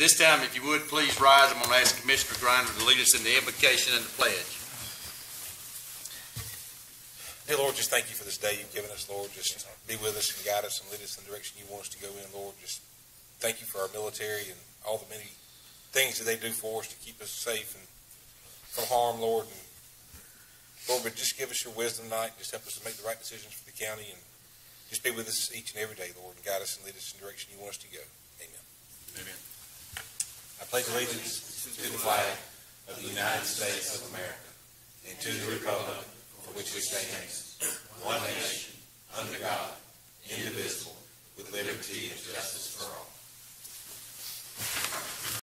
this time, if you would, please rise. I'm going to ask Commissioner Griner to lead us in the invocation and the pledge. Dear Lord, just thank you for this day you've given us, Lord. Just be with us and guide us and lead us in the direction you want us to go in, Lord. Just thank you for our military and all the many things that they do for us to keep us safe and from harm, Lord. And Lord, but just give us your wisdom tonight. Just help us to make the right decisions for the county and just be with us each and every day, Lord, and guide us and lead us in the direction you want us to go. Pledge allegiance to the flag of the United States of America and to the republic for which we stand, one nation, under God, indivisible, with liberty and justice for all.